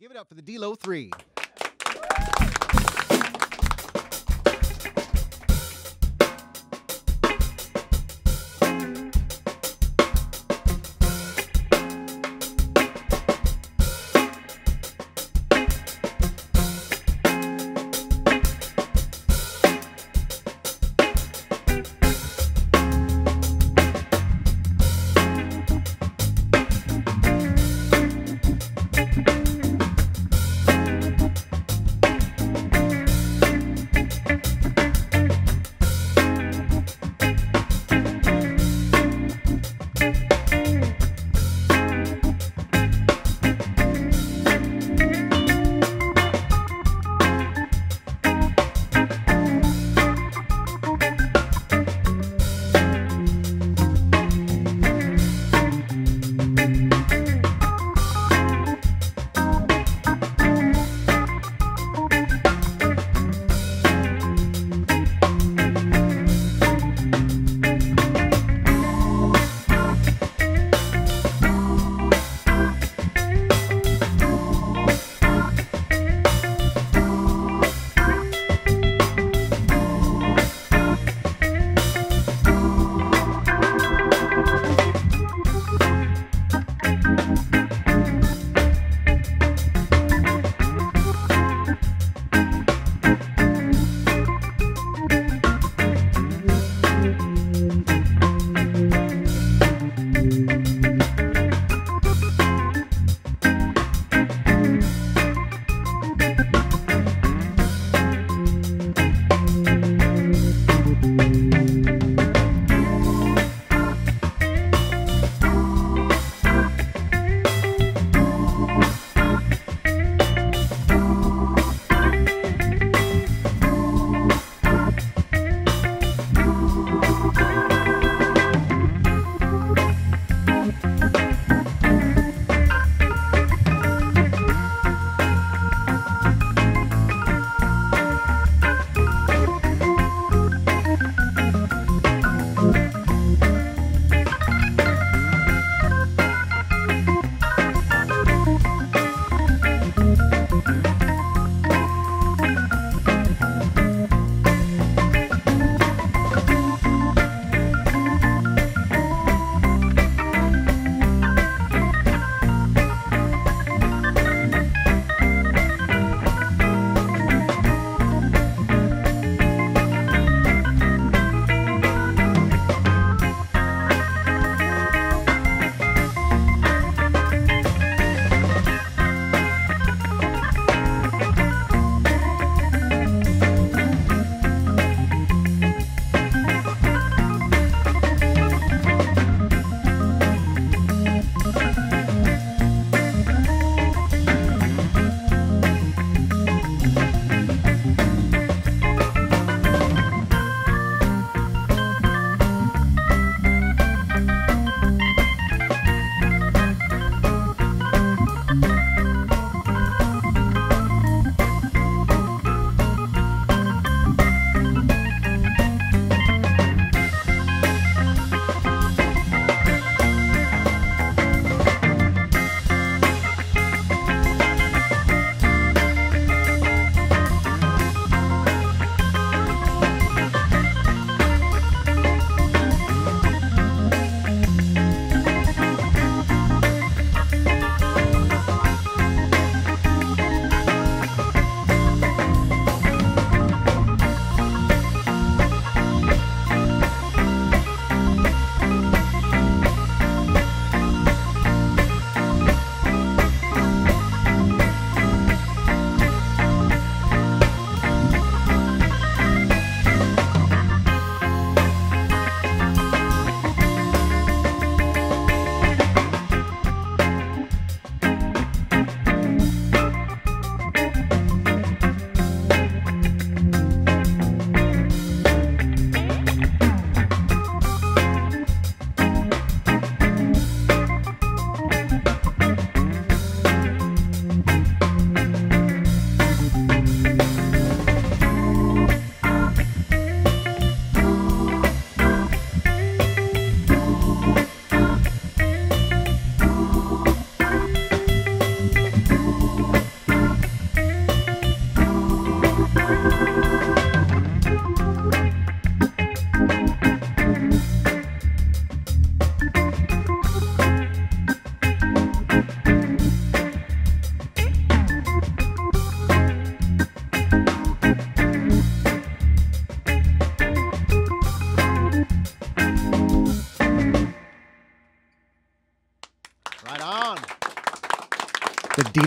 Give it up for the D-Lo 3.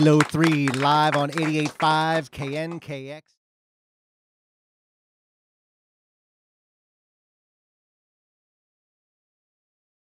D'Lo 3 live on 88.5 KNKX.